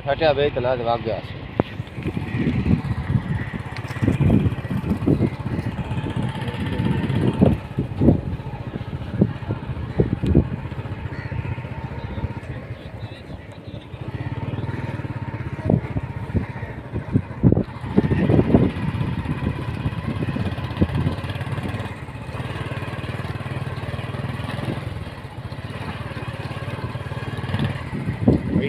થટ્યા બે કલાક વાગ્યા છે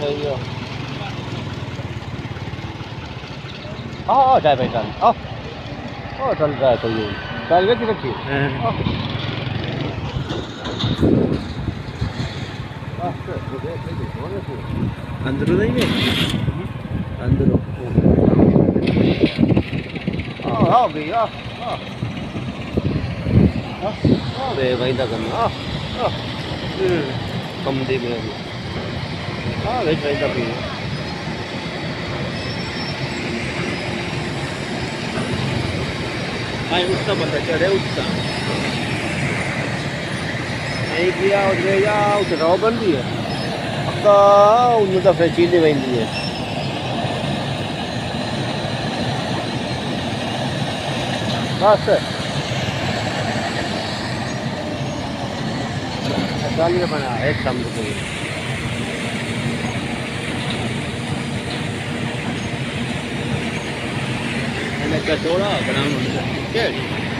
there you go. Oh, oh, dive by dive. Oh, oh, dive by dive for you. Dive where did you? Oh. अंदर नहीं है अंदर हाँ हाँ भैया हाँ हाँ भाई तक हाँ हाँ कम दे गया हाँ वेज वेज का भी है। हाँ उत्सा बनता चढ़ है उत्सा एक गया और गया उस राव बन तो दी है। अक्का उन दफ़े चीज़ें बन दी है। बस। चालीस बना That's all right, but I'm not. Good.